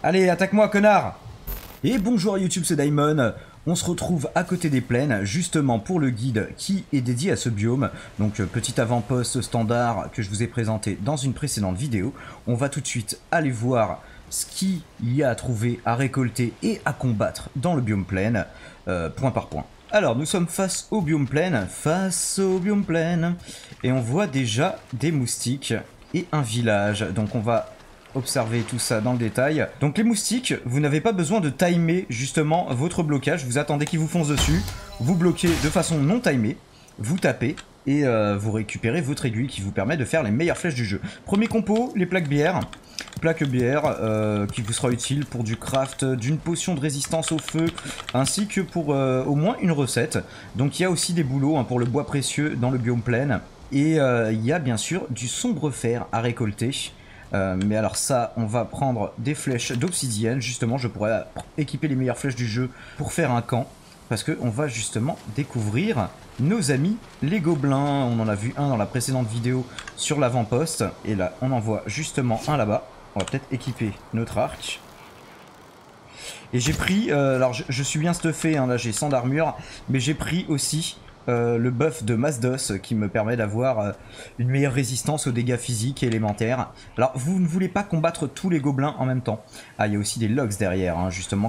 Allez, attaque-moi, connard Et bonjour YouTube, c'est Daimon. On se retrouve à côté des plaines, justement pour le guide qui est dédié à ce biome. Donc, euh, petit avant-poste standard que je vous ai présenté dans une précédente vidéo. On va tout de suite aller voir ce qu'il y a à trouver, à récolter et à combattre dans le biome plaine, euh, point par point. Alors, nous sommes face au biome plaine, face au biome plaine, et on voit déjà des moustiques et un village. Donc on va observer tout ça dans le détail. Donc les moustiques, vous n'avez pas besoin de timer justement votre blocage, vous attendez qu'ils vous foncent dessus, vous bloquez de façon non timée, vous tapez, et euh, vous récupérez votre aiguille qui vous permet de faire les meilleures flèches du jeu. Premier compo, les plaques bières. Plaque bière euh, qui vous sera utile pour du craft d'une potion de résistance au feu ainsi que pour euh, au moins une recette. Donc il y a aussi des boulots hein, pour le bois précieux dans le biome plein. Et il y a bien sûr du sombre fer à récolter. Mais alors ça, on va prendre des flèches d'obsidienne. Justement, je pourrais équiper les meilleures flèches du jeu pour faire un camp. Parce qu'on va justement découvrir nos amis les gobelins. On en a vu un dans la précédente vidéo sur l'avant-poste. Et là, on en voit justement un là-bas. On va peut-être équiper notre arc. Et j'ai pris, euh, alors je, suis bien stuffé, hein, là j'ai 100 d'armure, mais j'ai pris aussi euh, le buff de Masdos qui me permet d'avoir euh, une meilleure résistance aux dégâts physiques et élémentaires. Alors vous ne voulez pas combattre tous les gobelins en même temps. Ah, il y a aussi des logs derrière, hein, justement,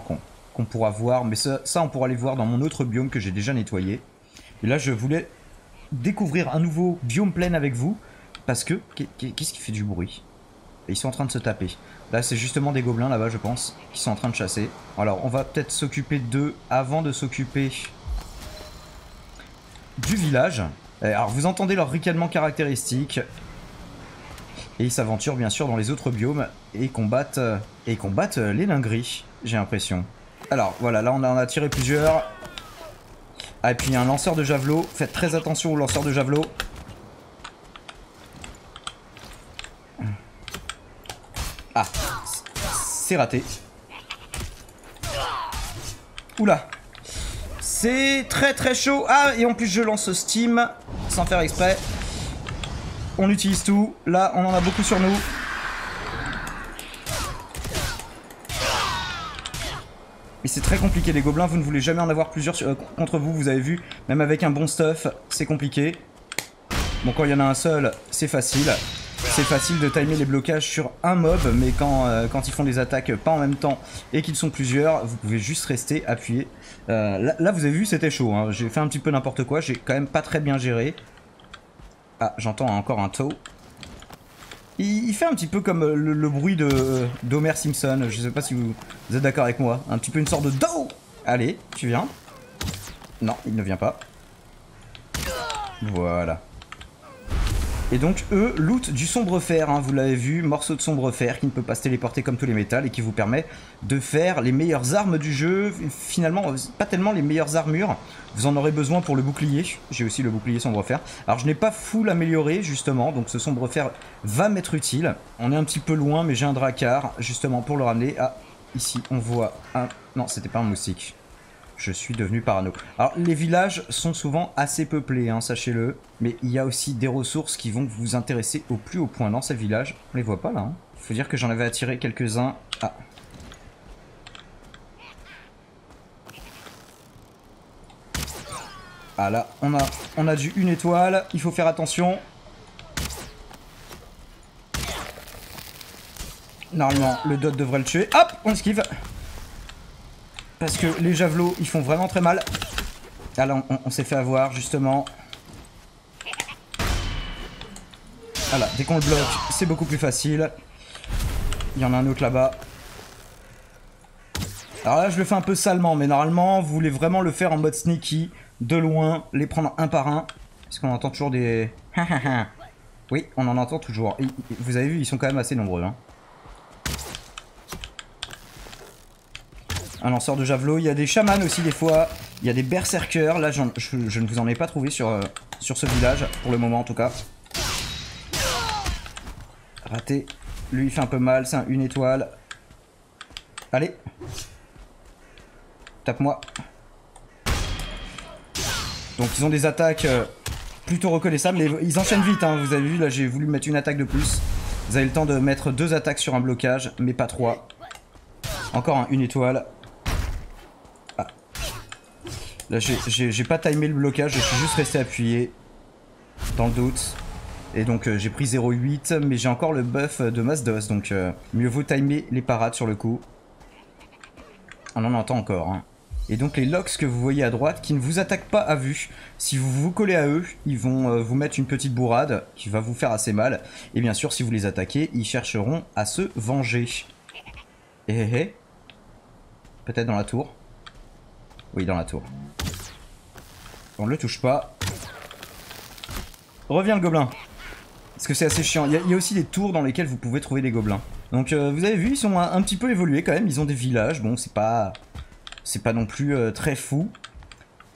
qu'on pourra voir, mais ça, ça, on pourra les voir dans mon autre biome que j'ai déjà nettoyé. Et là, je voulais découvrir un nouveau biome plein avec vous. Parce que... Qu'est-ce qui fait du bruit? Ils sont en train de se taper. Là, c'est justement des gobelins, là-bas, je pense, qui sont en train de chasser. Alors, on va peut-être s'occuper d'eux avant de s'occuper du village. Alors, vous entendez leur ricanement caractéristique. Et ils s'aventurent, bien sûr, dans les autres biomes et combattent, et combattent les lingeries, j'ai l'impression. Alors, voilà, là, on en a tiré plusieurs. Ah, et puis un lanceur de javelot. Faites très attention au lanceur de javelot. Ah, c'est raté. Oula. C'est très très chaud. Ah, et en plus je lance Steam sans faire exprès. On utilise tout. Là, on en a beaucoup sur nous. Mais c'est très compliqué les gobelins, vous ne voulez jamais en avoir plusieurs euh, contre vous, vous avez vu. Même avec un bon stuff, c'est compliqué. Bon, quand il y en a un seul, c'est facile. C'est facile de timer les blocages sur un mob, mais quand, euh, quand ils font des attaques pas en même temps et qu'ils sont plusieurs, vous pouvez juste rester appuyé. Euh, là, vous avez vu, c'était chaud. Hein. J'ai fait un petit peu n'importe quoi, j'ai quand même pas très bien géré. Ah, j'entends encore un taux. Il, fait un petit peu comme euh, le, bruit de d'Homer Simpson. Je sais pas si vous, êtes d'accord avec moi. Un petit peu une sorte de do. Allez, tu viens. Non, il ne vient pas. Voilà. Et donc eux loot du sombre fer, hein, vous l'avez vu, morceau de sombre fer qui ne peut pas se téléporter comme tous les métals et qui vous permet de faire les meilleures armes du jeu, finalement pas tellement les meilleures armures, vous en aurez besoin pour le bouclier, j'ai aussi le bouclier sombre fer. Alors je n'ai pas full amélioré justement, donc ce sombre fer va m'être utile. On est un petit peu loin mais j'ai un dracard justement pour le ramener. Ah, ici on voit un... Non c'était pas un moustique je suis devenu parano. Alors les villages sont souvent assez peuplés, hein, sachez-le, mais il y a aussi des ressources qui vont vous intéresser au plus haut point dans ces villages. On les voit pas là. Hein. Faut dire que j'en avais attiré quelques-uns. Ah. Ah là, on a, on a du une étoile, il faut faire attention. Normalement, le dot devrait le tuer. Hop, on esquive. Parce que les javelots, ils font vraiment très mal. Ah là, on, s'est fait avoir, justement. Voilà, dès qu'on le bloque, c'est beaucoup plus facile. Il y en a un autre là-bas. Alors là, je le fais un peu salement, mais normalement, vous voulez vraiment le faire en mode sneaky, de loin, les prendre un par un. Parce qu'on entend toujours des... oui, on en entend toujours. vous avez vu, ils sont quand même assez nombreux. Hein. Un lanceur de javelot. Il y a des chamans aussi des fois. Il y a des berserkers. Là, je, ne vous en ai pas trouvé sur, euh, sur ce village, pour le moment en tout cas. Raté. Lui, il fait un peu mal. C'est un une étoile. Allez. Tape-moi. Donc, ils ont des attaques euh, plutôt reconnaissables. Ils enchaînent vite. Hein. Vous avez vu, là, j'ai voulu mettre une attaque de plus. Vous avez le temps de mettre deux attaques sur un blocage, mais pas trois. Encore une étoile. Là, j'ai pas timé le blocage, je suis juste resté appuyé. Dans le doute. Et donc euh, j'ai pris 0,8, mais j'ai encore le buff de Mazdos, donc euh, mieux vaut timer les parades sur le coup. On en entend encore. Hein. Et donc les locks que vous voyez à droite, qui ne vous attaquent pas à vue, si vous vous collez à eux, ils vont euh, vous mettre une petite bourrade qui va vous faire assez mal. Et bien sûr, si vous les attaquez, ils chercheront à se venger. Eh eh eh. Peut-être dans la tour. Oui, dans la tour. On ne le touche pas. Reviens le gobelin. Parce que c'est assez chiant. Il y, a aussi des tours dans lesquelles vous pouvez trouver des gobelins. Donc euh, vous avez vu, ils sont un, petit peu évolués quand même. Ils ont des villages. Bon, c'est pas... C'est pas non plus euh, très fou.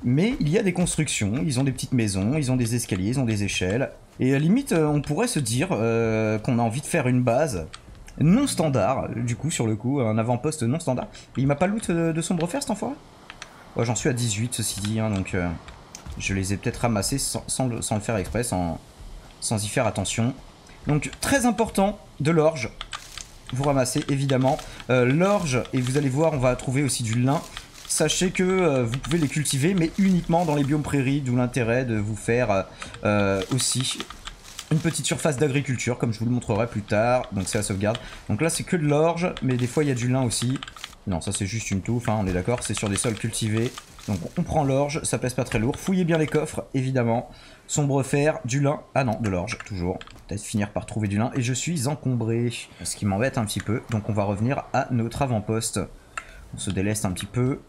Mais il y a des constructions. Ils ont des petites maisons. Ils ont des escaliers. Ils ont des échelles. Et à limite, euh, on pourrait se dire qu'on a envie de faire une base non standard, du coup, sur le coup. Un avant-poste non standard. Il m'a pas loot de, sombre fer, cet enfoiré? J'en suis à 18, ceci dit. Hein, donc je les ai peut-être ramassés sans, le, faire exprès, sans sans y faire attention. Donc très important, de l'orge. Vous ramassez évidemment euh, l'orge et vous allez voir on va trouver aussi du lin. Sachez que euh, vous pouvez les cultiver mais uniquement dans les biomes prairies, d'où l'intérêt de vous faire euh, aussi une petite surface d'agriculture comme je vous le montrerai plus tard. Donc c'est la sauvegarde. Donc là c'est que de l'orge mais des fois il y a du lin aussi. Non ça c'est juste une touffe, hein, on est d'accord, c'est sur des sols cultivés. Donc on prend l'orge, ça pèse pas très lourd. Fouillez bien les coffres, évidemment. Sombre fer, du lin. Ah non, de l'orge, toujours. Peut-être finir par trouver du lin. Et je suis encombré, ce qui m'embête un petit peu. Donc on va revenir à notre avant-poste. On se déleste un petit peu.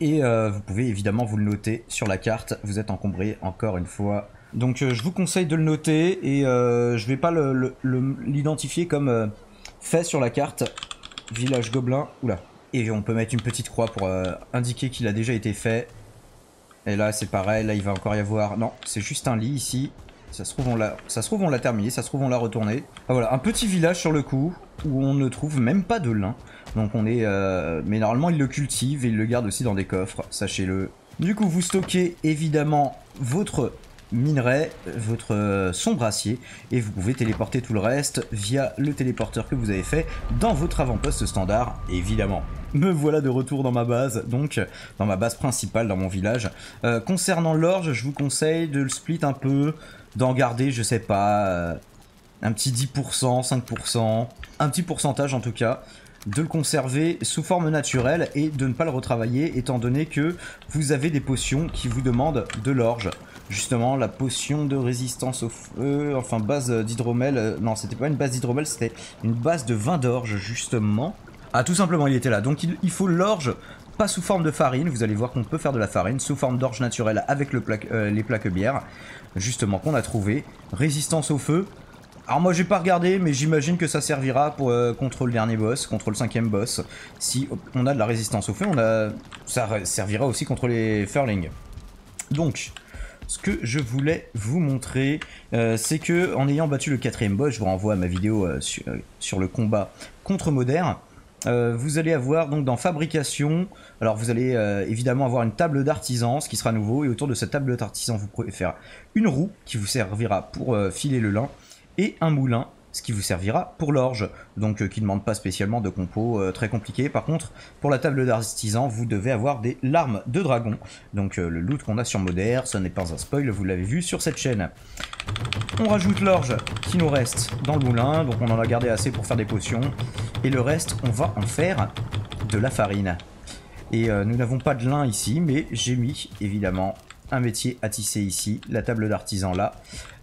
Et euh, vous pouvez évidemment vous le noter sur la carte. Vous êtes encombré encore une fois. Donc euh, je vous conseille de le noter et euh, je vais pas l'identifier comme fait sur la carte. Village Gobelin. Oula, et on peut mettre une petite croix pour euh, indiquer qu'il a déjà été fait. Et là c'est pareil, là il va encore y avoir... Non, c'est juste un lit ici. Ça se trouve on l'a terminé, ça se trouve on l'a retourné. Ah, voilà, un petit village sur le coup où on ne trouve même pas de lin. Donc on est... Euh, mais normalement il le cultive et il le garde aussi dans des coffres, sachez-le. Du coup vous stockez évidemment votre minerai, votre euh, sombre acier, et vous pouvez téléporter tout le reste via le téléporteur que vous avez fait dans votre avant-poste standard, évidemment. Me voilà de retour dans ma base, donc dans ma base principale, dans mon village. Euh, concernant l'orge, je vous conseille de le split un peu, d'en garder, je sais pas, euh, un petit 10%, 5%, un petit pourcentage en tout cas, de le conserver sous forme naturelle et de ne pas le retravailler étant donné que vous avez des potions qui vous demandent de l'orge justement la potion de résistance au feu, enfin base d'hydromel, euh, non c'était pas une base d'hydromel, c'était une base de vin d'orge justement. Ah tout simplement il était là, donc il, faut l'orge pas sous forme de farine, vous allez voir qu'on peut faire de la farine sous forme d'orge naturelle avec euh, les plaques bières, justement qu'on a trouvé. Résistance au feu, alors moi j'ai pas regardé mais j'imagine que ça servira pour euh, contre le dernier boss, contre le cinquième boss. Si on a de la résistance au feu, on a... ça servira aussi contre les furlings. Donc, ce que je voulais vous montrer, euh, c'est que en ayant battu le quatrième boss, je vous renvoie à ma vidéo euh, euh, sur, le combat contre Moderne, vous allez avoir donc dans fabrication, alors vous allez évidemment avoir une table d'artisan, ce qui sera nouveau, et autour de cette table d'artisan vous pouvez faire une roue qui vous servira pour filer le lin, et un moulin ce qui vous servira pour l'orge, donc euh, qui ne demande pas spécialement de compos euh, très compliqués. Par contre, pour la table d'artisan, vous devez avoir des larmes de dragon, donc euh, le loot qu'on a sur Moderne, ce n'est pas un spoil, vous l'avez vu sur cette chaîne. On rajoute l'orge qui nous reste dans le moulin, donc on en a gardé assez pour faire des potions, et le reste, on va en faire de la farine. Et nous n'avons pas de lin ici, mais j'ai mis évidemment un métier à tisser ici, la table d'artisan là,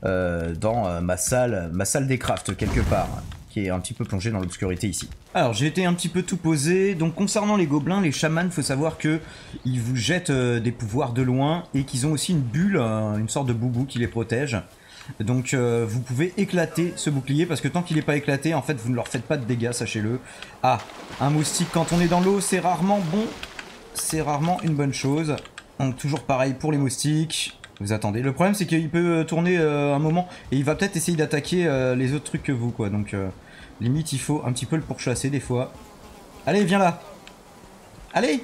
euh, dans euh, ma salle, ma salle des crafts quelque part, qui est un petit peu plongée dans l'obscurité ici. Alors j'ai été un petit peu tout posé, donc concernant les gobelins, les chamans, faut savoir que ils vous jettent euh, des pouvoirs de loin et qu'ils ont aussi une bulle, une sorte de boubou qui les protège. Donc vous pouvez éclater ce bouclier parce que tant qu'il n'est pas éclaté, en fait vous ne leur faites pas de dégâts, sachez-le. Ah, un moustique quand on est dans l'eau, c'est rarement bon, c'est rarement une bonne chose. Donc toujours pareil pour les moustiques. Vous attendez. Le problème c'est qu'il peut euh, tourner euh, un moment et il va peut-être essayer d'attaquer euh, les autres trucs que vous quoi. Donc limite il faut un petit peu le pourchasser des fois. Allez viens là. Allez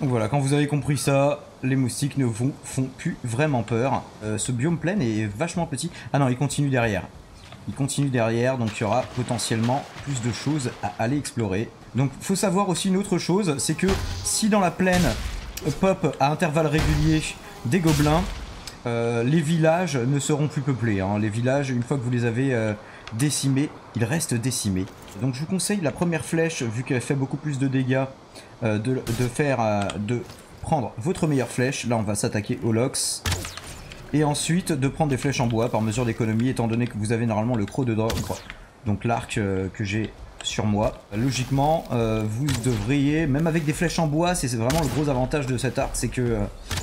Donc voilà, quand vous avez compris ça, les moustiques ne vous font plus vraiment peur. ce biome plein est vachement petit. Ah non, il continue derrière. il continue derrière, donc il y aura potentiellement plus de choses à aller explorer. Donc faut savoir aussi une autre chose, c'est que si dans la plaine pop à intervalles réguliers des gobelins, euh, les villages ne seront plus peuplés. Hein. Les villages, une fois que vous les avez euh, décimés, ils restent décimés. Donc je vous conseille la première flèche, vu qu'elle fait beaucoup plus de dégâts, euh, de, faire, de prendre votre meilleure flèche. Là, on va s'attaquer au Lox. Et ensuite, de prendre des flèches en bois par mesure d'économie, étant donné que vous avez normalement le croc de Donc l'arc que j'ai sur moi. Logiquement, vous devriez, même avec des flèches en bois, c'est vraiment le gros avantage de cet arc, c'est que,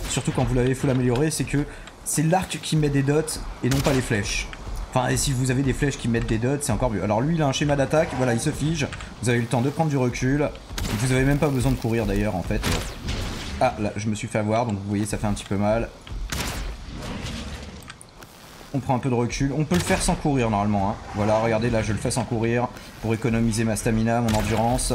surtout quand vous l'avez full amélioré, c'est que c'est l'arc qui met des dots et non pas les flèches. Enfin, et si vous avez des flèches qui mettent des dots, c'est encore mieux. Alors lui, il a un schéma d'attaque, voilà, il se fige. Vous avez eu le temps de prendre du recul. Vous avez même pas besoin de courir d'ailleurs, en fait. Ah, là, je me suis fait avoir, donc vous voyez, ça fait un petit peu mal. On prend un peu de recul. On peut le faire sans courir, normalement. Hein. Voilà, regardez, là, je le fais sans courir. Pour économiser ma stamina, mon endurance.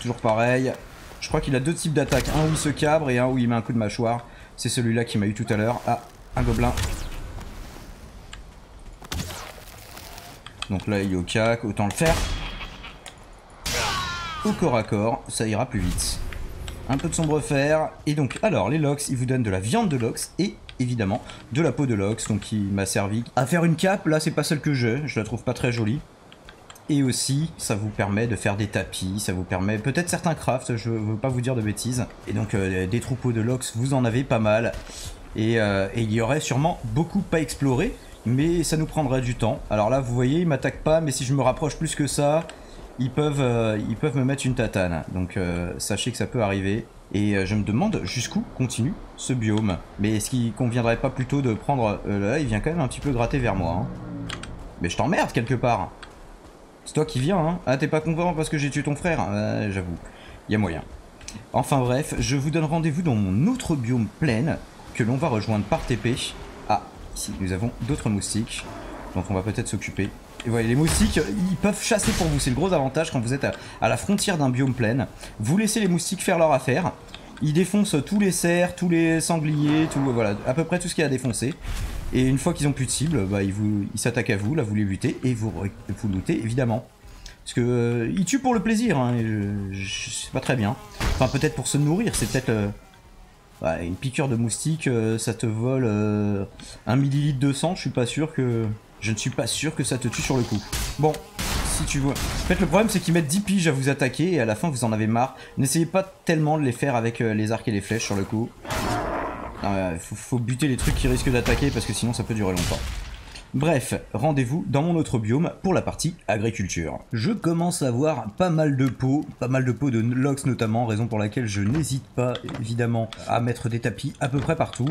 Toujours pareil. Je crois qu'il a deux types d'attaques. Un où il se cabre et un où il met un coup de mâchoire. C'est celui-là qui m'a eu tout à l'heure. Ah, un gobelin. Donc là, il est au cac, autant le faire. Au corps à corps, ça ira plus vite. Un peu de sombre fer. Et donc, alors, les lox, ils vous donnent de la viande de lox et évidemment de la peau de lox, donc qui m'a servi à faire une cape. Là, c'est pas celle que j'ai, je la trouve pas très jolie. Et aussi, ça vous permet de faire des tapis, ça vous permet peut-être certains crafts, je veux pas vous dire de bêtises. Et donc euh, des troupeaux de lox, vous en avez pas mal. Euh, et, il y aurait sûrement beaucoup à explorer, mais ça nous prendrait du temps. Alors là, vous voyez, ils m'attaquent pas, mais si je me rapproche plus que ça, ils peuvent, euh, ils peuvent me mettre une tatane. Donc sachez que ça peut arriver. Et je me demande jusqu'où continue ce biome. Mais est-ce qu'il conviendrait pas plutôt de prendre... là, il vient quand même un petit peu gratter vers moi. Hein. Mais je t'emmerde quelque part c'est toi qui viens, hein Ah, t'es pas content parce que j'ai tué ton frère J'avoue, il y a moyen. Enfin bref, je vous donne rendez-vous dans mon autre biome plein que l'on va rejoindre par TP. Ah, ici, nous avons d'autres moustiques dont on va peut-être s'occuper. Et voilà, les moustiques, ils peuvent chasser pour vous. C'est le gros avantage quand vous êtes à, la frontière d'un biome plein. Vous laissez les moustiques faire leur affaire. Ils défoncent tous les cerfs, tous les sangliers, tout, voilà, à peu près tout ce qu'il y a à défoncer. Et une fois qu'ils ont plus de cible, bah, ils s'attaquent à vous, là vous les butez et vous, vous lootez évidemment. Parce que euh, ils tuent pour le plaisir, hein, je, sais pas très bien. Enfin peut-être pour se nourrir, c'est peut-être euh, une piqûre de moustique, euh, ça te vole un millilitre de sang, je suis pas sûr que... Je ne suis pas sûr que ça te tue sur le coup. Bon, si tu veux. En fait, le problème, c'est qu'ils mettent 10 piges à vous attaquer et à la fin, vous en avez marre. N'essayez pas tellement de les faire avec les arcs et les flèches sur le coup. Il faut, buter les trucs qui risquent d'attaquer parce que sinon ça peut durer longtemps. Bref, rendez-vous dans mon autre biome pour la partie agriculture. Je commence à avoir pas mal de pots, pas mal de pots de lox notamment, raison pour laquelle je n'hésite pas évidemment à mettre des tapis à peu près partout.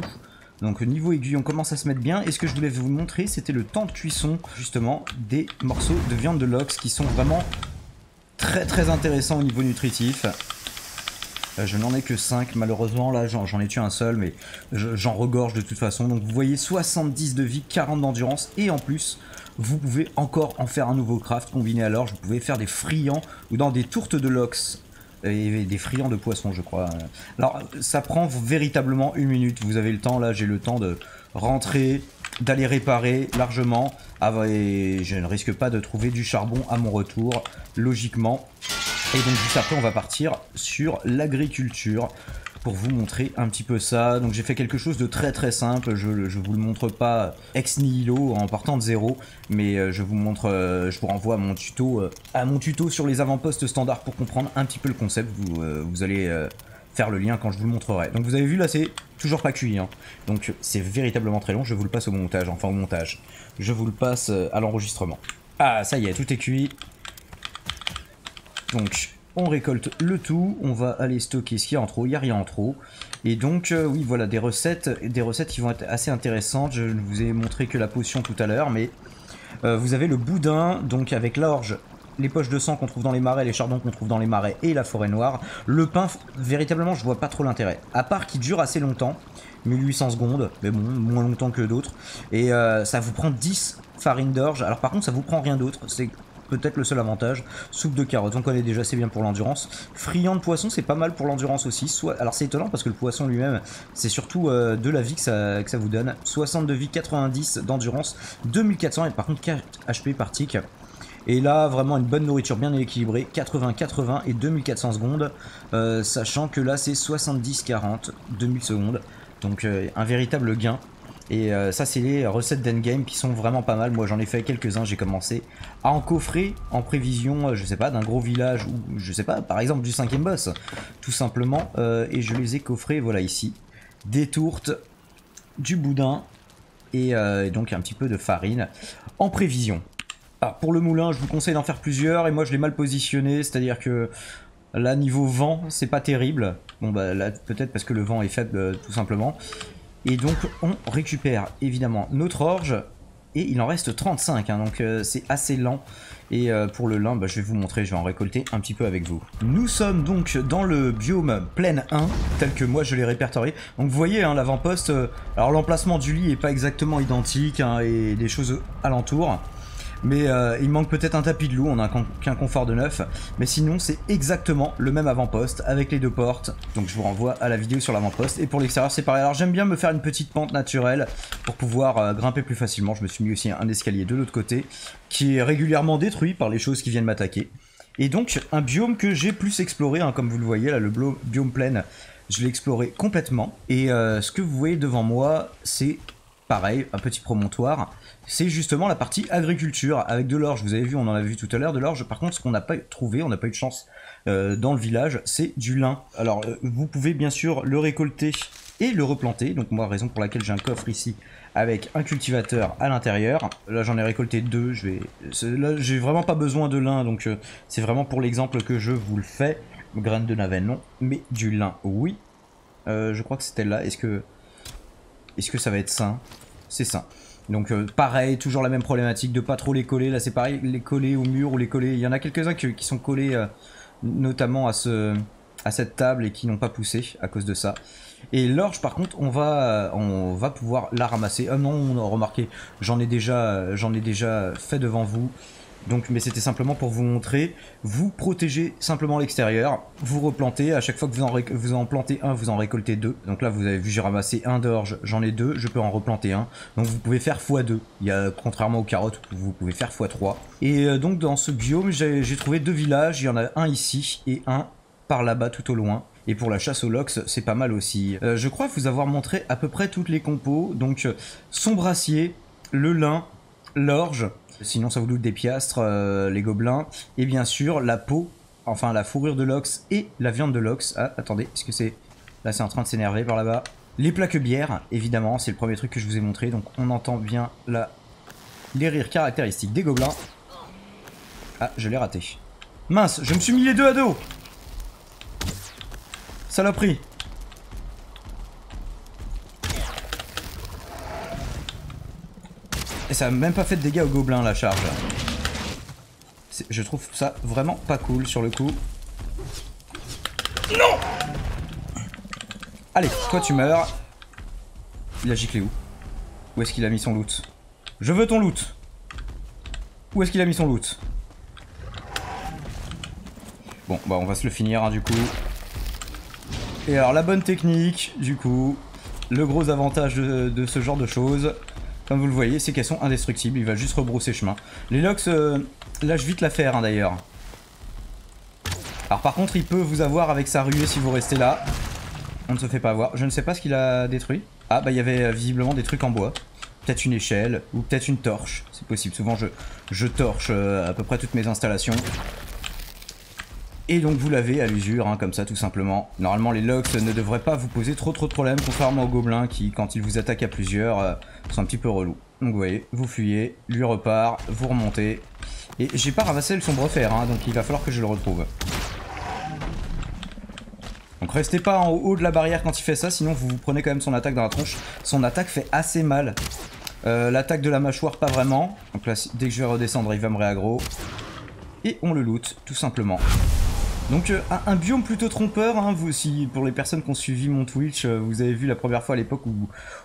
Donc niveau aiguille on commence à se mettre bien et ce que je voulais vous montrer c'était le temps de cuisson justement des morceaux de viande de lox qui sont vraiment très très intéressants au niveau nutritif. Euh, je n'en ai que 5 malheureusement, là j'en ai tué un seul, mais j'en regorge de toute façon. Donc vous voyez 70 de vie, 40 d'endurance, et en plus, vous pouvez encore en faire un nouveau craft combiné à l'orge. Vous pouvez faire des friands ou dans des tourtes de lox et des friands de poisson, je crois. Alors, ça prend véritablement une minute. Vous avez le temps, là, j'ai le temps de rentrer, d'aller réparer largement. Ah, et je ne risque pas de trouver du charbon à mon retour, logiquement. Et donc juste après on va partir sur l'agriculture pour vous montrer un petit peu ça. Donc j'ai fait quelque chose de très très simple, je, je vous le montre pas ex nihilo en partant de zéro, mais euh, je vous montre, euh, je vous renvoie à mon tuto, euh, à mon tuto sur les avant-postes standards pour comprendre un petit peu le concept. Vous, vous allez faire le lien quand je vous le montrerai. Donc vous avez vu là c'est toujours pas cuit, hein. donc c'est véritablement très long, je vous le passe au montage, enfin au montage. Je vous le passe à l'enregistrement. Ah ça y est, tout est cuit, donc, on récolte le tout, on va aller stocker ce qu'il y a en trop, il n'y a rien en trop. Et donc, euh, oui, voilà, des recettes, des recettes qui vont être assez intéressantes. Je ne vous ai montré que la potion tout à l'heure, mais euh, vous avez le boudin, donc avec l'orge, les poches de sang qu'on trouve dans les marais, les chardons qu'on trouve dans les marais et la forêt noire. Le pain, véritablement, je vois pas trop l'intérêt. À part qu'il dure assez longtemps, 1800 secondes, mais bon, moins longtemps que d'autres. Et euh, ça vous prend 10 farines d'orge. Alors par contre, ça vous prend rien d'autre. C'est peut-être le seul avantage. Soupe de carottes, on connaît déjà, c'est bien pour l'endurance. Friand de poisson, c'est pas mal pour l'endurance aussi. Alors c'est étonnant parce que le poisson lui-même, c'est surtout euh, de la vie que ça, vous donne. 60 de vie, 90 d'endurance, 2400 et par contre 4 HP par tick. Et là, vraiment une bonne nourriture bien équilibrée, 80-80 et 2400 secondes, euh, sachant que là c'est 70-40, 2000 secondes. Donc euh, un véritable gain. Et euh, ça, c'est les recettes d'endgame qui sont vraiment pas mal. Moi, j'en ai fait quelques-uns. J'ai commencé à en coffrer en prévision, je sais pas, d'un gros village ou je sais pas, par exemple du cinquième boss, tout simplement. et je les ai coffrés, voilà ici, des tourtes, du boudin et donc un petit peu de farine en prévision. Alors pour le moulin, je vous conseille d'en faire plusieurs et moi je l'ai mal positionné, c'est-à-dire que là niveau vent, c'est pas terrible. Bon bah là peut-être parce que le vent est faible euh, tout simplement. Et donc on récupère évidemment notre orge et il en reste 35, hein, donc euh, c'est assez lent. Et euh, pour le lin, bah, je vais vous montrer, je vais en récolter un petit peu avec vous. Nous sommes donc dans le biome plaine 1, tel que moi je l'ai répertorié. Donc vous voyez, hein, l'avant-poste, alors l'emplacement du lit est pas exactement identique, hein, et des choses alentours. Mais euh, il manque peut-être un tapis de loup, on a qu'un confort de neuf. Mais sinon, c'est exactement le même avant-poste avec les deux portes. Donc je vous renvoie à la vidéo sur l'avant-poste. Et pour l'extérieur, c'est pareil. Alors j'aime bien me faire une petite pente naturelle pour pouvoir euh, grimper plus facilement. Je me suis mis aussi un escalier de l'autre côté qui est régulièrement détruit par les choses qui viennent m'attaquer. Et donc un biome que j'ai plus exploré, hein, comme vous le voyez là, le biome plein, je l'ai exploré complètement. Et euh, ce que vous voyez devant moi, c'est pareil, un petit promontoire c'est justement la partie agriculture avec de l'orge. Vous avez vu, on en avait vu tout à l'heure de l'orge. Par contre, ce qu'on n'a pas trouvé, on n'a pas eu de chance euh, dans le village, c'est du lin. Alors, euh, vous pouvez bien sûr le récolter et le replanter. Donc moi, raison pour laquelle j'ai un coffre ici avec un cultivateur à l'intérieur. Là, j'en ai récolté deux. Je vais, là, j'ai vraiment pas besoin de lin, donc euh, c'est vraiment pour l'exemple que je vous le fais. Graines de navet, non, mais du lin, oui. je crois que c'était là. Est-ce que, est-ce que ça va être sain? C'est sain. Donc euh, pareil, toujours la même problématique de pas trop les coller. Là c'est pareil, les coller au mur ou les coller. Il y en a quelques-uns qui, sont collés euh, notamment à, ce, à cette table et qui n'ont pas poussé à cause de ça. Et l'orge par contre on va, on va pouvoir la ramasser. Ah non, on a remarqué, j'en ai, ai déjà fait devant vous. Donc, mais c'était simplement pour vous montrer, vous protégez simplement l'extérieur, vous replantez, à chaque fois que vous en, vous en plantez un, vous en récoltez deux. Donc là, vous avez vu, j'ai ramassé un d'orge, j'en ai deux, je peux en replanter un. Donc vous pouvez faire x2. Il y contrairement aux carottes, vous pouvez faire x3. Et euh, donc dans ce biome, j'ai trouvé deux villages, il y en a un ici et un par là-bas tout au loin. Et pour la chasse au lox, c'est pas mal aussi. Euh, je crois vous avoir montré à peu près toutes les compos. Donc euh, son brassier, le lin, l'orge, Sinon, ça vous doute des piastres, euh, les gobelins. Et bien sûr, la peau, enfin la fourrure de l'ox et la viande de l'ox. Ah, attendez, est-ce que c'est... Là, c'est en train de s'énerver par là-bas? Les plaques bières, évidemment, c'est le premier truc que je vous ai montré. Donc, on entend bien là les rires caractéristiques des gobelins. Ah, je l'ai raté. Mince, je me suis mis les deux à dos Saloperie ça a même pas fait de dégâts au gobelin la charge. Je trouve ça vraiment pas cool sur le coup. Non Allez, toi tu meurs. Il a giclé où? Où est-ce qu'il a mis son loot? Je veux ton loot Où est-ce qu'il a mis son loot? Bon, bah on va se le finir hein, du coup. Et alors la bonne technique, du coup, le gros avantage de ce genre de choses, comme vous le voyez, c'est qu'elles sont indestructibles, il va juste rebrousser chemin. Les Lox euh, lâche vite l'affaire hein, d'ailleurs. Alors par contre, il peut vous avoir avec sa ruée si vous restez là. On ne se fait pas avoir. Je ne sais pas ce qu'il a détruit. Ah bah il y avait euh, visiblement des trucs en bois. Peut-être une échelle, ou peut-être une torche. C'est possible. Souvent je, je torche euh, à peu près toutes mes installations. Et donc vous l'avez à l'usure, hein, comme ça tout simplement. Normalement les Lox ne devraient pas vous poser trop trop de problèmes, contrairement aux gobelins qui, quand ils vous attaquent à plusieurs, euh, sont un petit peu relous. Donc vous voyez, vous fuyez, lui repart, vous remontez. Et j'ai pas ramassé le sombre fer, hein, donc il va falloir que je le retrouve. Donc restez pas en haut de la barrière quand il fait ça, sinon vous vous prenez quand même son attaque dans la tronche. Son attaque fait assez mal. Euh, l'attaque de la mâchoire, pas vraiment. Donc là, dès que je vais redescendre, il va me réaggro. Et on le loot, tout simplement. Donc euh, un, biome plutôt trompeur, hein, vous aussi, pour les personnes qui ont suivi mon Twitch, euh, vous avez vu la première fois à l'époque où,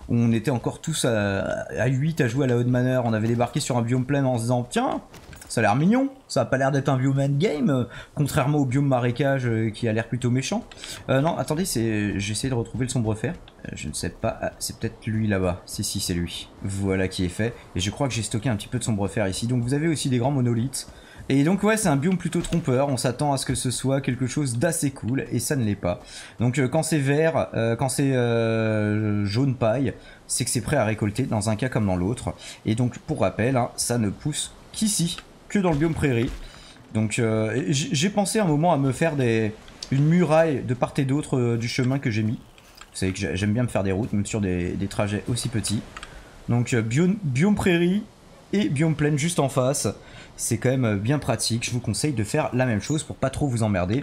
on était encore tous à, 8 à jouer à la Haute Manor, on avait débarqué sur un biome plein en se disant tiens, Ça a l'air mignon, ça a pas l'air d'être un biome endgame, euh, contrairement au biome marécage qui a l'air plutôt méchant. Non, attendez, j'essaie de retrouver le sombre fer. je ne sais pas, ah, c'est peut-être lui là-bas. Si, si, c'est lui. Voilà qui est fait. Et je crois que j'ai stocké un petit peu de sombre fer ici. Donc vous avez aussi des grands monolithes. Et donc ouais, c'est un biome plutôt trompeur, on s'attend à ce que ce soit quelque chose d'assez cool, et ça ne l'est pas. Donc quand c'est vert, quand c'est jaune paille, c'est que c'est prêt à récolter dans un cas comme dans l'autre. Et donc pour rappel, hein, ça ne pousse qu'ici, que dans le biome prairie. Donc euh, j'ai pensé un moment à me faire des, une muraille de part et d'autre euh, du chemin que j'ai mis. Vous savez que j'aime bien me faire des routes, même sur des, trajets aussi petits. Donc euh, biome, prairie et biome plaine juste en face. C'est quand même bien pratique. Je vous conseille de faire la même chose pour pas trop vous emmerder.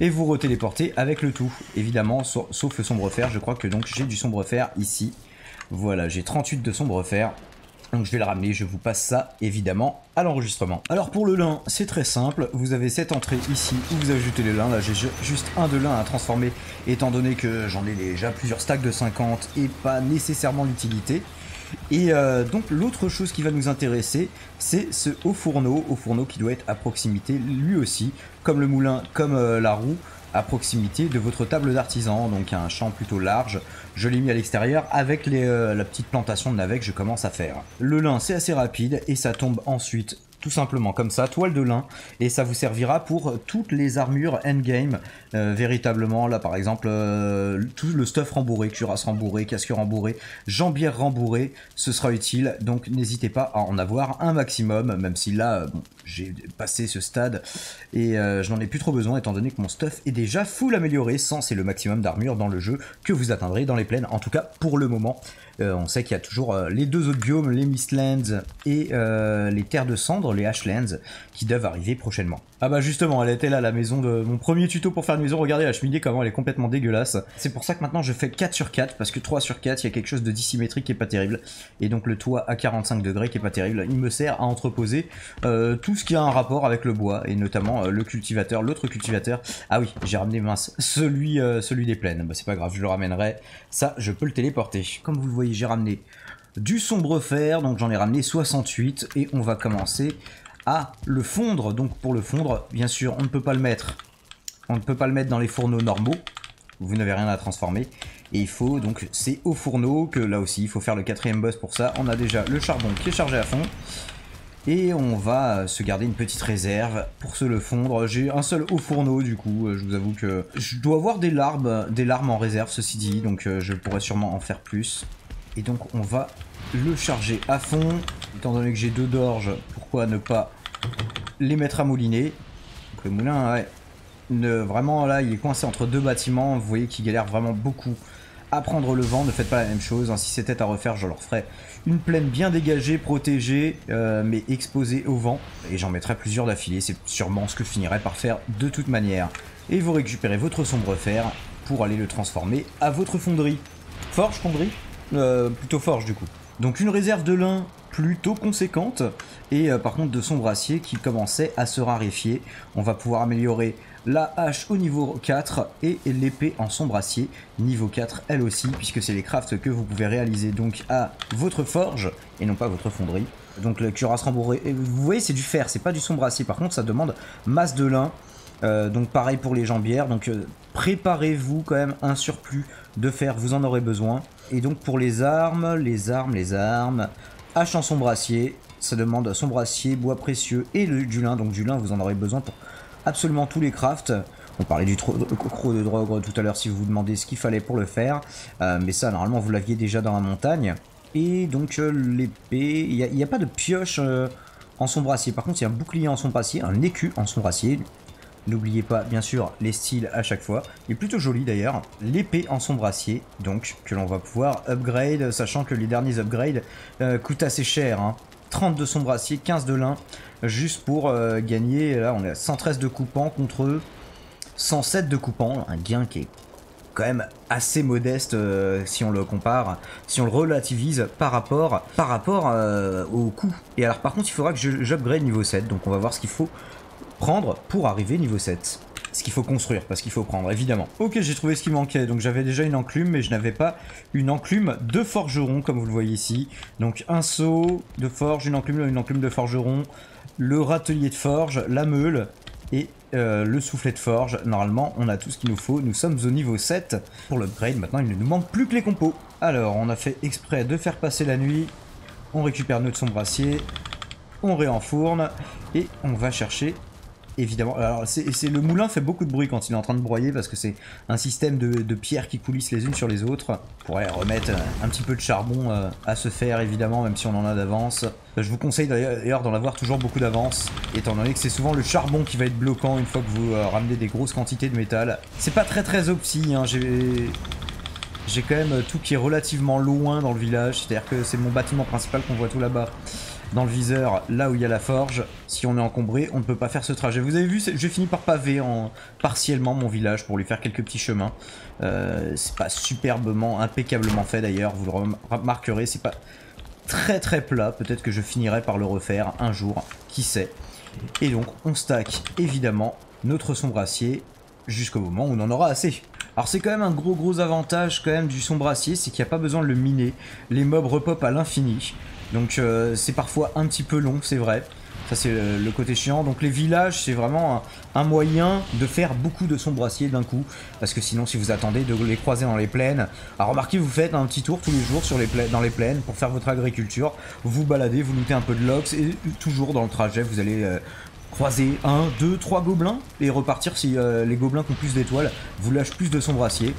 Et vous retéléporter avec le tout. Évidemment, sauf le sombre fer. Je crois que donc j'ai du sombre fer ici. Voilà, j'ai 38 de sombre fer. Donc je vais le ramener, je vous passe ça évidemment à l'enregistrement. Alors pour le lin, c'est très simple, vous avez cette entrée ici où vous ajoutez le lin, là j'ai juste un de lin à transformer étant donné que j'en ai déjà plusieurs stacks de 50 et pas nécessairement l'utilité. Et euh, donc l'autre chose qui va nous intéresser, c'est ce haut fourneau, haut fourneau qui doit être à proximité lui aussi, comme le moulin, comme euh, la roue, à proximité de votre table d'artisan, donc un champ plutôt large. Je l'ai mis à l'extérieur avec euh, la petite plantation de navets que je commence à faire. Le lin c'est assez rapide et ça tombe ensuite tout simplement comme ça, toile de lin, et ça vous servira pour toutes les armures endgame, euh, véritablement, là par exemple, euh, tout le stuff rembourré, cuirasse rembourré, casque rembourré, jambière rembourrée, ce sera utile, donc n'hésitez pas à en avoir un maximum, même si là, j'ai passé ce stade, et euh, je n'en ai plus trop besoin, étant donné que mon stuff est déjà full amélioré, sans c'est le maximum d'armure dans le jeu que vous atteindrez dans les plaines, en tout cas pour le moment. Euh, on sait qu'il y a toujours euh, les deux autres biomes, les Mistlands et euh, les terres de cendre, les Ashlands, qui doivent arriver prochainement. Ah bah justement, elle était là, la maison de mon premier tuto pour faire une maison. Regardez la cheminée, comment elle est complètement dégueulasse. C'est pour ça que maintenant je fais 4 sur 4, parce que 3 sur 4, il y a quelque chose de dissymétrique qui est pas terrible. Et donc le toit à 45 degrés qui est pas terrible. Il me sert à entreposer tout ce qui a un rapport avec le bois, et notamment le cultivateur, l'autre cultivateur. Ah oui, j'ai ramené mince, celui, celui des plaines. Bah c'est pas grave, je le ramènerai. Ça, je peux le téléporter. Comme vous le voyez j'ai ramené du sombre fer, donc j'en ai ramené 68, et on va commencer à le fondre. Donc pour le fondre, bien sûr, on ne peut pas le mettre, on ne peut pas le mettre dans les fourneaux normaux, vous n'avez rien à transformer, et il faut donc, c'est au fourneau que là aussi, il faut faire le quatrième boss pour ça. On a déjà le charbon qui est chargé à fond, et on va se garder une petite réserve pour se le fondre. J'ai un seul haut fourneau du coup, je vous avoue que je dois avoir des larmes, des larmes en réserve ceci dit, donc euh, je pourrais sûrement en faire plus. Et donc on va le charger à fond. Étant donné que j'ai deux d'orge, pourquoi ne pas les mettre à mouliner? Donc le moulin, ouais, ne, vraiment là, il est coincé entre deux bâtiments. Vous voyez qu'il galère vraiment beaucoup à prendre le vent. Ne faites pas la même chose. Hein. Si c'était à refaire, je leur ferais une plaine bien dégagée, protégée, euh, mais exposée au vent. Et j'en mettrai plusieurs d'affilée. C'est sûrement ce que je finirai par faire de toute manière. Et vous récupérez votre sombre fer pour aller le transformer à votre fonderie. Forge, fonderie? Euh, plutôt forge du coup. Donc une réserve de lin plutôt conséquente et euh, par contre de sombre acier qui commençait à se raréfier. On va pouvoir améliorer la hache au niveau 4 et l'épée en sombre acier niveau 4 elle aussi puisque c'est les crafts que vous pouvez réaliser donc à votre forge et non pas votre fonderie. Donc le cuirasse rembourré, vous voyez c'est du fer, c'est pas du sombre acier par contre ça demande masse de lin. Euh, donc pareil pour les jambières, donc préparez-vous quand même un surplus de fer, vous en aurez besoin. Et donc pour les armes, les armes, les armes, hache en sombre acier, ça demande sombre acier, bois précieux et du lin. Donc du lin, vous en aurez besoin pour absolument tous les crafts. On parlait du croc de drogue tout à l'heure si vous vous demandez ce qu'il fallait pour le faire. Euh, mais ça, normalement, vous l'aviez déjà dans la montagne. Et donc euh, l'épée, il n'y a, pas de pioche euh, en sombre acier. Par contre, il y a un bouclier en sombre acier, un écu en sombre acier. N'oubliez pas, bien sûr, les styles à chaque fois. Il est plutôt joli d'ailleurs. L'épée en sombre acier, donc, que l'on va pouvoir upgrade, sachant que les derniers upgrades euh, coûtent assez cher. Hein. 30 de sombre acier, 15 de lin, juste pour euh, gagner, là on est à 113 de coupant contre 107 de coupant, un gain qui est quand même assez modeste euh, si on le compare, si on le relativise par rapport, par rapport au coût. Et alors par contre il faudra que j'upgrade niveau 7, donc on va voir ce qu'il faut prendre pour arriver niveau 7. Ce qu'il faut construire, parce qu'il faut prendre, évidemment. Ok, j'ai trouvé ce qui manquait. Donc j'avais déjà une enclume, mais je n'avais pas une enclume de forgeron, comme vous le voyez ici. Donc un seau de forge, une enclume, une enclume de forgeron, le râtelier de forge, la meule et euh, le soufflet de forge. Normalement, on a tout ce qu'il nous faut. Nous sommes au niveau 7 pour l'upgrade. Maintenant, il ne nous manque plus que les compos. Alors, on a fait exprès de faire passer la nuit. On récupère notre sombracier. On réenfourne. Et on va chercher évidemment. Alors, c'est le moulin fait beaucoup de bruit quand il est en train de broyer parce que c'est un système de, pierres qui coulissent les unes sur les autres. On pourrait remettre un petit peu de charbon euh, à se faire, évidemment, même si on en a d'avance. Je vous conseille d'ailleurs d'en avoir toujours beaucoup d'avance, étant donné que c'est souvent le charbon qui va être bloquant une fois que vous euh, ramenez des grosses quantités de métal. C'est pas très très opti, hein. j'ai... J'ai quand même tout qui est relativement loin dans le village, c'est-à-dire que c'est mon bâtiment principal qu'on voit tout là-bas dans le viseur, là où il y a la forge. Si on est encombré, on ne peut pas faire ce trajet. Vous avez vu, j'ai fini par paver en, partiellement mon village pour lui faire quelques petits chemins. Euh, c'est pas superbement, impeccablement fait d'ailleurs, vous le remarquerez, c'est pas très très plat. Peut-être que je finirai par le refaire un jour, qui sait? Et donc, on stack évidemment notre sombracier jusqu'au moment où on en aura assez. Alors c'est quand même un gros gros avantage quand même du sombracier, c'est qu'il n'y a pas besoin de le miner. Les mobs repopent à l'infini. Donc euh, c'est parfois un petit peu long, c'est vrai. Ça c'est le, côté chiant. Donc les villages, c'est vraiment un, moyen de faire beaucoup de sombraciers d'un coup. Parce que sinon, si vous attendez de les croiser dans les plaines... Alors remarquez, vous faites un petit tour tous les jours dans les plaines pour faire votre agriculture. Vous baladez, vous lootez un peu de lox et toujours dans le trajet, vous allez... Euh, croiser un, deux, trois gobelins et repartir si euh, les gobelins qui ont plus d'étoiles vous lâchent plus de sombraciers.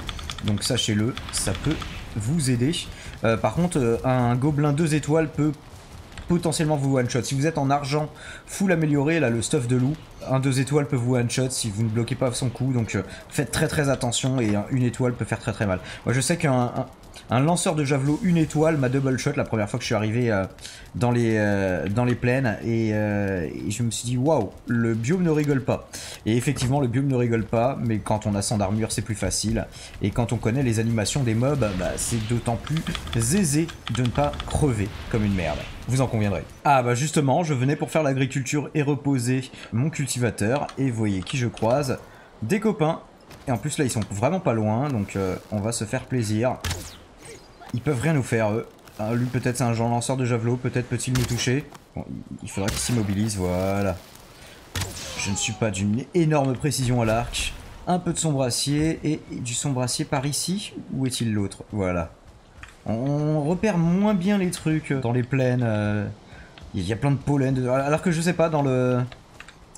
Donc sachez-le, ça peut vous aider. Euh, par contre, euh, un gobelin 2 étoiles peut potentiellement vous one-shot. Si vous êtes en argent full amélioré, là, le stuff de loup, un 2 étoiles peut vous one-shot si vous ne bloquez pas son coup. Donc euh, faites très très attention et une étoile peut faire très très mal. Moi je sais qu'un un lanceur de javelot une étoile m'a double shot la première fois que je suis arrivé euh, dans, les, euh, dans les plaines. Euh, et, je me suis dit waouh le biome ne rigole pas. Et effectivement le biome ne rigole pas mais quand on a 100 d'armure c'est plus facile. Et quand on connaît les animations des mobs bah, c'est d'autant plus aisé de ne pas crever comme une merde. Vous en conviendrez. Ah bah justement, je venais pour faire l'agriculture et reposer mon cultivateur, et voyez qui je croise, des copains, et en plus là ils sont vraiment pas loin, donc on va se faire plaisir. Ils peuvent rien nous faire, eux. Ah, lui, peut-être c'est un genre lanceur de javelot, peut-être peut-il nous toucher. Il faudra qu'il s'immobilise, voilà. Je ne suis pas d'une énorme précision à l'arc. Un peu de sombracier et du sombracier par ici. Où est-il l'autre? Voilà. On repère moins bien les trucs dans les plaines. Euh. Il y a plein de pollen. Alors que je sais pas, dans le...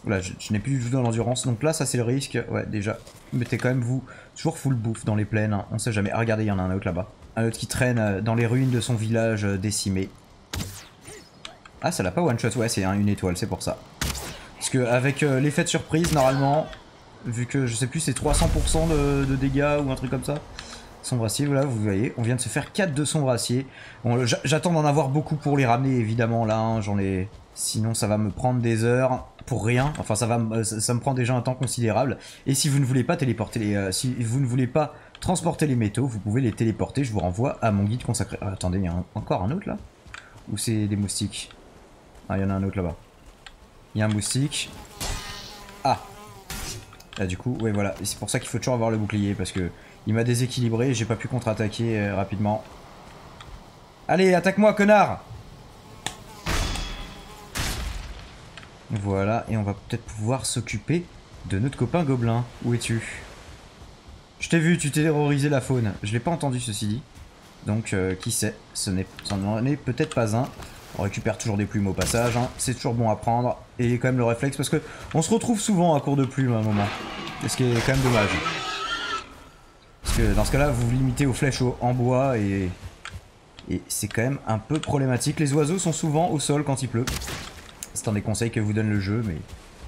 Voilà, je, n'ai plus du tout dans l'endurance. Donc là, ça c'est le risque. Ouais, déjà. Mettez quand même vous toujours full bouffe dans les plaines. Hein. On sait jamais. Ah, regardez, il y en a un autre là-bas. Un autre qui traîne euh, dans les ruines de son village euh, décimé. Ah, ça l'a pas one shot. Ouais, c'est une étoile, c'est pour ça. Parce que avec euh, l'effet de surprise, normalement, vu que je sais plus, c'est 300% de, dégâts ou un truc comme ça. Sombracier, voilà, vous voyez, on vient de se faire 4 de sombracier. Bon, J'attends d'en avoir beaucoup pour les ramener, évidemment, là, hein, j'en ai... Sinon, ça va me prendre des heures pour rien. Enfin, ça, va, ça, me prend déjà un temps considérable. Et si vous ne voulez pas téléporter si vous ne voulez pas transporter les métaux, vous pouvez les téléporter. Je vous renvoie à mon guide consacré. Ah, attendez, il y a encore un autre là? Ou c'est des moustiques? Ah, il y en a un autre là-bas. Il y a un moustique. Ah Là, du coup, ouais, voilà. C'est pour ça qu'il faut toujours avoir le bouclier parce que il m'a déséquilibré et j'ai pas pu contre-attaquer euh, rapidement. Allez, attaque-moi, connard Voilà, et on va peut-être pouvoir s'occuper de notre copain gobelin. Où es-tu? Je t'ai vu, tu t'es terrorisé la faune. Je l'ai pas entendu ceci dit. Donc euh, qui sait, ce n'est peut-être pas un. On récupère toujours des plumes au passage, hein. c'est toujours bon à prendre. Et quand même le réflexe parce que on se retrouve souvent à court de plumes à un moment. Ce qui est quand même dommage. Parce que dans ce cas-là, vous vous limitez aux flèches en bois et, et c'est quand même un peu problématique. Les oiseaux sont souvent au sol quand il pleut. C'est un des conseils que vous donne le jeu, mais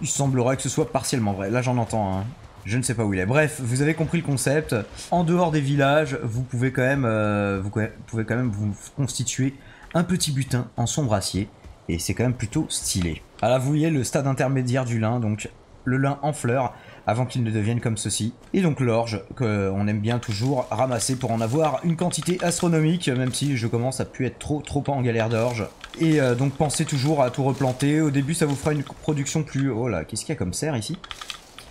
il semblerait que ce soit partiellement vrai. Là j'en entends un. Je ne sais pas où il est. Bref, vous avez compris le concept. En dehors des villages, vous pouvez quand même, euh, vous quand même vous constituer un petit butin en sombre acier. Et c'est quand même plutôt stylé. Alors vous voyez le stade intermédiaire du lin, donc le lin en fleurs, avant qu'il ne devienne comme ceci. Et donc l'orge, qu'on aime bien toujours ramasser pour en avoir une quantité astronomique, même si je commence à plus être trop trop en galère d'orge. Et euh, donc pensez toujours à tout replanter. Au début, ça vous fera une production plus... Oh là, qu'est-ce qu'il y a comme serre ici?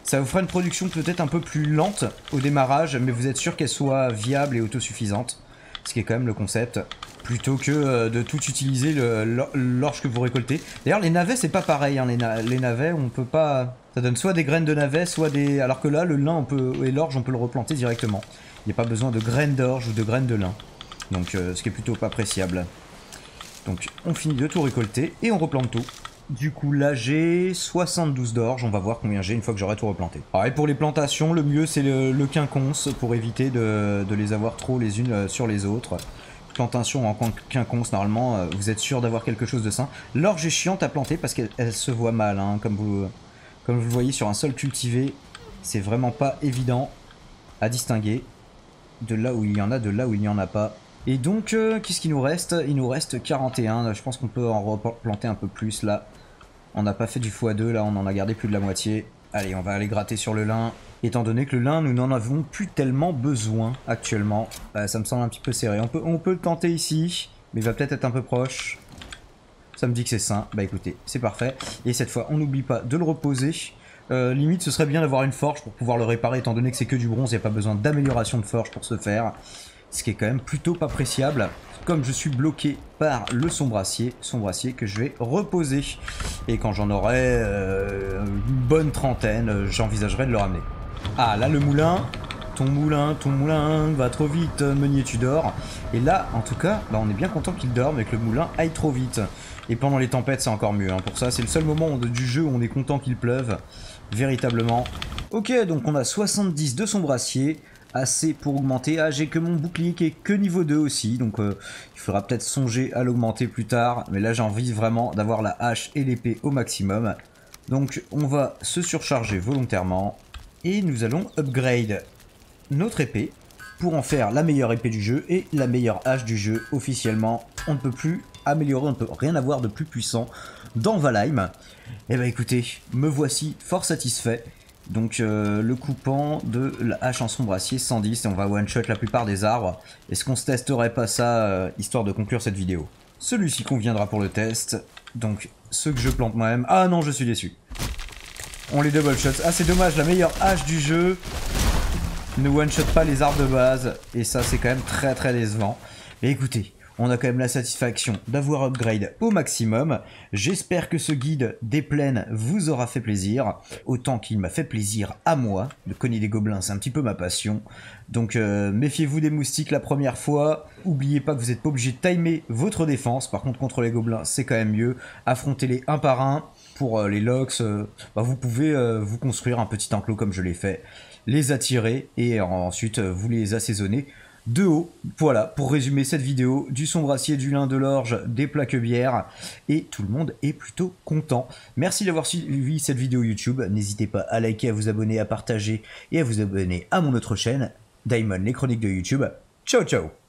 Ça vous fera une production peut-être un peu plus lente au démarrage, mais vous êtes sûr qu'elle soit viable et autosuffisante. Ce qui est quand même le concept. plutôt que euh, de tout utiliser l'orge que vous récoltez. D'ailleurs, les navets, c'est pas pareil. Hein, les, navets, on peut pas. Ça donne soit des graines de navets, soit des. Alors que là, le lin on peut... et l'orge, on peut le replanter directement. Il n'y a pas besoin de graines d'orge ou de graines de lin. Donc, euh, ce qui est plutôt pas appréciable. Donc, on finit de tout récolter et on replante tout. Du coup, là, j'ai 72 d'orge. On va voir combien j'ai une fois que j'aurai tout replanté. Pareil, pour les plantations, le mieux, c'est le, quinconce pour éviter de, les avoir trop les unes euh, sur les autres plantation en quinconce, normalement, euh, vous êtes sûr d'avoir quelque chose de sain. L'orge est chiante à planter parce qu'elle se voit mal, hein, comme, vous, comme vous le voyez sur un sol cultivé. C'est vraiment pas évident à distinguer de là où il y en a, de là où il n'y en a pas. Et donc, euh, qu'est-ce qu'il nous reste? Il nous reste 41. Je pense qu'on peut en replanter un peu plus là. On n'a pas fait du x2, là on en a gardé plus de la moitié. Allez, on va aller gratter sur le lin étant donné que le lin, nous n'en avons plus tellement besoin actuellement. Bah, ça me semble un petit peu serré. On peut, le tenter ici, mais il va peut-être être un peu proche. Ça me dit que c'est sain. Bah écoutez, c'est parfait. Et cette fois, on n'oublie pas de le reposer. Euh, limite, ce serait bien d'avoir une forge pour pouvoir le réparer, étant donné que c'est que du bronze, il n'y a pas besoin d'amélioration de forge pour ce faire. Ce qui est quand même plutôt pas appréciable. Comme je suis bloqué par le sombracier, sombracier que je vais reposer. Et quand j'en aurai euh, une bonne trentaine, j'envisagerai de le ramener. Ah, là, le moulin. Ton moulin, ton moulin va trop vite, Meunier, tu dors. Et là, en tout cas, bah, on est bien content qu'il dorme et que le moulin aille trop vite. Et pendant les tempêtes, c'est encore mieux. Hein. Pour ça, c'est le seul moment du jeu où on est content qu'il pleuve. Véritablement. Ok, donc on a 70 de son brassier. Assez pour augmenter. Ah, j'ai que mon bouclier qui est que niveau 2 aussi. Donc, euh, il faudra peut-être songer à l'augmenter plus tard. Mais là, j'ai envie vraiment d'avoir la hache et l'épée au maximum. Donc, on va se surcharger volontairement. Et nous allons upgrade notre épée pour en faire la meilleure épée du jeu et la meilleure hache du jeu officiellement. On ne peut plus améliorer, on ne peut rien avoir de plus puissant dans Valheim. Et eh bah ben, écoutez, me voici fort satisfait. Donc euh, le coupant de la hache en sombre acier 110 et on va one shot la plupart des arbres. Est-ce qu'on se testerait pas ça euh, histoire de conclure cette vidéo? Celui-ci conviendra pour le test. Donc ceux que je plante moi-même. Ah non je suis déçu. On les double shots. Ah, c'est dommage, la meilleure hache du jeu ne one-shot pas les arbres de base. Et ça, c'est quand même très très décevant. Et écoutez, on a quand même la satisfaction d'avoir upgrade au maximum. J'espère que ce guide des plaines vous aura fait plaisir, autant qu'il m'a fait plaisir à moi. Le cogner des gobelins, c'est un petit peu ma passion. Donc euh, méfiez-vous des moustiques la première fois. Oubliez pas que vous n'êtes pas obligé de timer votre défense. Par contre, contre les gobelins, c'est quand même mieux. Affrontez-les un par un. Pour euh, les locks, euh, bah, vous pouvez vous construire un petit enclos comme je l'ai fait, les attirer et ensuite vous les assaisonner de haut. Voilà, pour résumer cette vidéo, du sombracier, du lin, de l'orge, des plaques bières, et tout le monde est plutôt content. Merci d'avoir suivi cette vidéo YouTube, n'hésitez pas à liker, à vous abonner, à partager, et à vous abonner à mon autre chaîne, Diamond, les chroniques de YouTube. Ciao ciao